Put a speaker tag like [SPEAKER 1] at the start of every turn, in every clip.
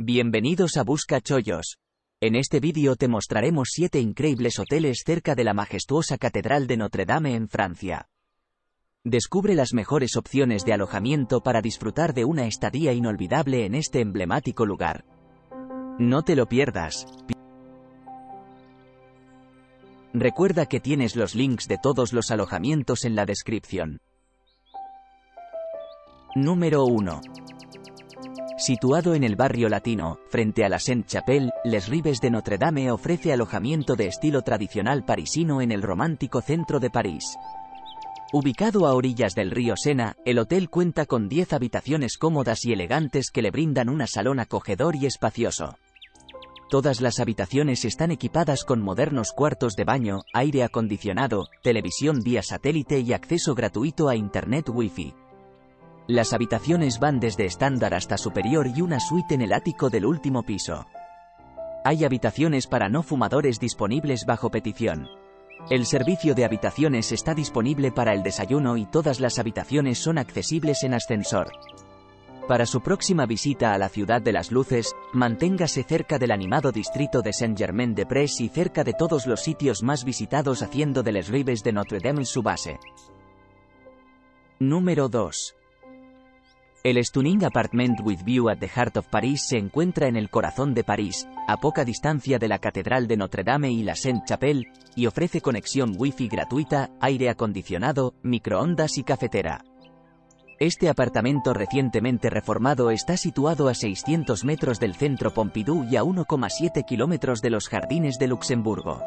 [SPEAKER 1] Bienvenidos a Busca Chollos. En este vídeo te mostraremos 7 increíbles hoteles cerca de la majestuosa Catedral de Notre Dame en Francia. Descubre las mejores opciones de alojamiento para disfrutar de una estadía inolvidable en este emblemático lugar. No te lo pierdas. Recuerda que tienes los links de todos los alojamientos en la descripción. Número 1. Situado en el barrio latino, frente a la Sainte-Chapelle, Les Rives de Notre Dame ofrece alojamiento de estilo tradicional parisino en el romántico centro de París. Ubicado a orillas del río Sena, el hotel cuenta con 10 habitaciones cómodas y elegantes que le brindan un salón acogedor y espacioso. Todas las habitaciones están equipadas con modernos cuartos de baño, aire acondicionado, televisión vía satélite y acceso gratuito a Internet Wi-Fi. Las habitaciones van desde estándar hasta superior y una suite en el ático del último piso. Hay habitaciones para no fumadores disponibles bajo petición. El servicio de habitaciones está disponible para el desayuno y todas las habitaciones son accesibles en ascensor. Para su próxima visita a la ciudad de las luces, manténgase cerca del animado distrito de Saint-Germain-des-Prés y cerca de todos los sitios más visitados haciendo de Les Rives de Notre Dame su base. Número 2. El Stunning Apartment with View at the Heart of Paris se encuentra en el corazón de París, a poca distancia de la Catedral de Notre Dame y la Sainte-Chapelle, y ofrece conexión Wi-Fi gratuita, aire acondicionado, microondas y cafetera. Este apartamento recientemente reformado está situado a 600 metros del centro Pompidou y a 1,7 kilómetros de los jardines de Luxemburgo.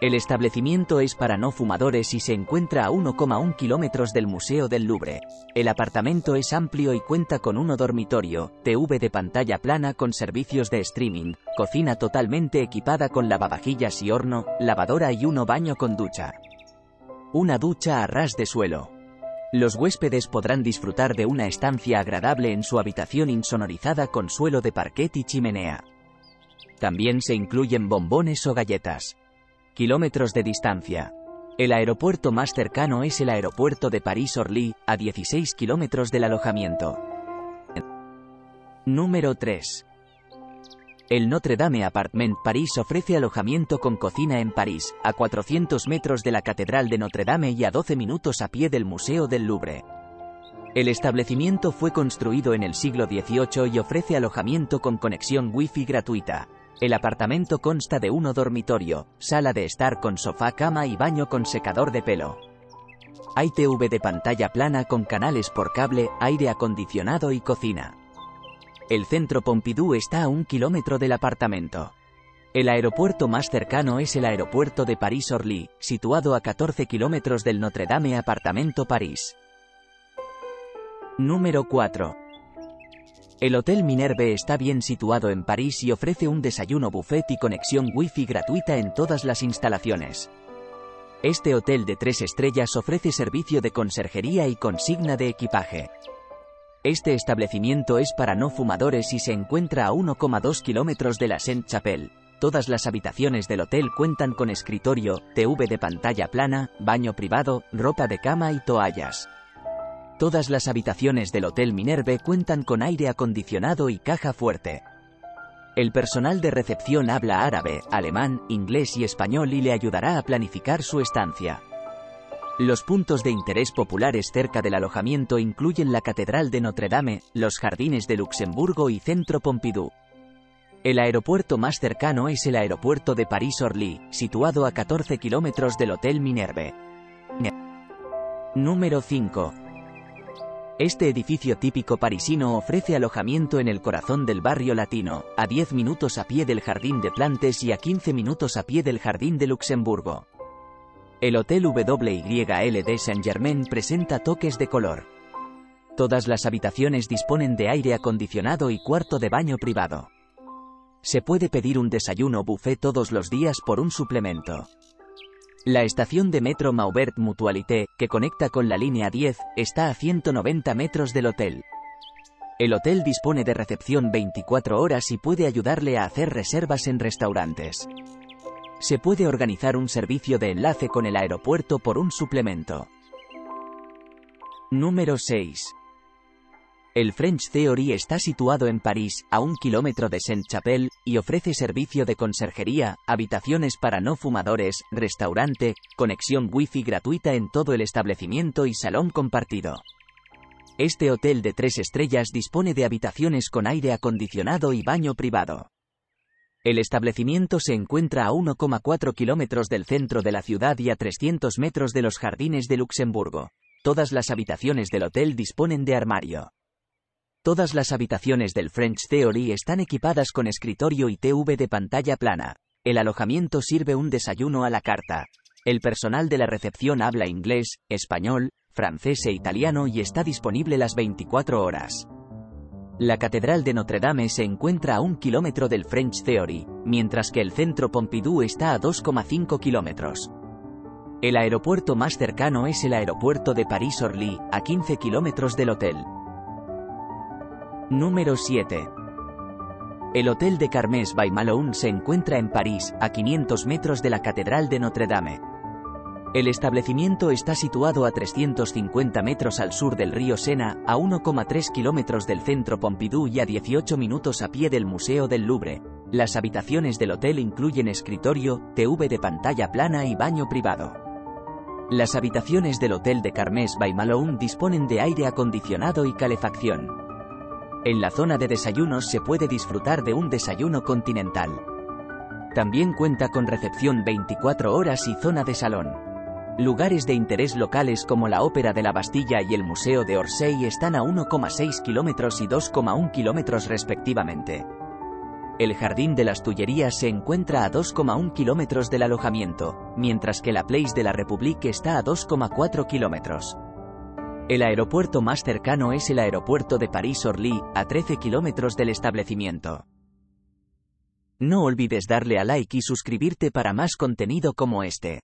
[SPEAKER 1] El establecimiento es para no fumadores y se encuentra a 1,1 kilómetros del Museo del Louvre. El apartamento es amplio y cuenta con un dormitorio, TV de pantalla plana con servicios de streaming, cocina totalmente equipada con lavavajillas y horno, lavadora y uno baño con ducha. Una ducha a ras de suelo. Los huéspedes podrán disfrutar de una estancia agradable en su habitación insonorizada con suelo de parquet y chimenea. También se incluyen bombones o galletas. Kilómetros de distancia. El aeropuerto más cercano es el aeropuerto de París-Orly, a 16 kilómetros del alojamiento. Número 3. El Notre Dame Apartment París ofrece alojamiento con cocina en París, a 400 metros de la Catedral de Notre Dame y a 12 minutos a pie del Museo del Louvre. El establecimiento fue construido en el siglo XVIII y ofrece alojamiento con conexión Wi-Fi gratuita. El apartamento consta de uno dormitorio, sala de estar con sofá, cama y baño con secador de pelo. Hay TV de pantalla plana con canales por cable, aire acondicionado y cocina. El centro Pompidou está a un kilómetro del apartamento. El aeropuerto más cercano es el aeropuerto de París-Orly, situado a 14 kilómetros del Notre Dame Apartamento París. Número 4. El Hotel Minerve está bien situado en París y ofrece un desayuno buffet y conexión Wi-Fi gratuita en todas las instalaciones. Este hotel de tres estrellas ofrece servicio de conserjería y consigna de equipaje. Este establecimiento es para no fumadores y se encuentra a 1,2 kilómetros de la Sainte-Chapelle. Todas las habitaciones del hotel cuentan con escritorio, TV de pantalla plana, baño privado, ropa de cama y toallas. Todas las habitaciones del Hotel Minerve cuentan con aire acondicionado y caja fuerte. El personal de recepción habla árabe, alemán, inglés y español y le ayudará a planificar su estancia. Los puntos de interés populares cerca del alojamiento incluyen la Catedral de Notre Dame, los Jardines de Luxemburgo y Centro Pompidou. El aeropuerto más cercano es el aeropuerto de París-Orly, situado a 14 kilómetros del Hotel Minerve. Número 5. Este edificio típico parisino ofrece alojamiento en el corazón del barrio latino, a 10 minutos a pie del Jardín de Plantes y a 15 minutos a pie del Jardín de Luxemburgo. El Hotel WYL de Saint-Germain presenta toques de color. Todas las habitaciones disponen de aire acondicionado y cuarto de baño privado. Se puede pedir un desayuno buffet todos los días por un suplemento. La estación de metro Maubert Mutualité, que conecta con la línea 10, está a 190 metros del hotel. El hotel dispone de recepción 24 horas y puede ayudarle a hacer reservas en restaurantes. Se puede organizar un servicio de enlace con el aeropuerto por un suplemento. Número 6. El French Theory está situado en París, a un kilómetro de Saint-Chapelle, y ofrece servicio de conserjería, habitaciones para no fumadores, restaurante, conexión wifi gratuita en todo el establecimiento y salón compartido. Este hotel de tres estrellas dispone de habitaciones con aire acondicionado y baño privado. El establecimiento se encuentra a 1,4 kilómetros del centro de la ciudad y a 300 metros de los jardines de Luxemburgo. Todas las habitaciones del hotel disponen de armario. Todas las habitaciones del French Theory están equipadas con escritorio y TV de pantalla plana. El alojamiento sirve un desayuno a la carta. El personal de la recepción habla inglés, español, francés e italiano y está disponible las 24 horas. La Catedral de Notre Dame se encuentra a un kilómetro del French Theory, mientras que el Centro Pompidou está a 2,5 kilómetros. El aeropuerto más cercano es el aeropuerto de París-Orly, a 15 kilómetros del hotel. Número 7. El Hotel de Carmes by Malone se encuentra en París, a 500 metros de la Catedral de Notre Dame. El establecimiento está situado a 350 metros al sur del río Sena, a 1,3 kilómetros del centro Pompidou y a 18 minutos a pie del Museo del Louvre. Las habitaciones del hotel incluyen escritorio, TV de pantalla plana y baño privado. Las habitaciones del Hotel de Carmes by Malone disponen de aire acondicionado y calefacción. En la zona de desayunos se puede disfrutar de un desayuno continental. También cuenta con recepción 24 horas y zona de salón. Lugares de interés locales como la Ópera de la Bastilla y el Museo de Orsay están a 1,6 kilómetros y 2,1 kilómetros respectivamente. El Jardín de las Tullerías se encuentra a 2,1 kilómetros del alojamiento, mientras que la Place de la République está a 2,4 kilómetros. El aeropuerto más cercano es el aeropuerto de París-Orly, a 13 kilómetros del establecimiento. No olvides darle a like y suscribirte para más contenido como este.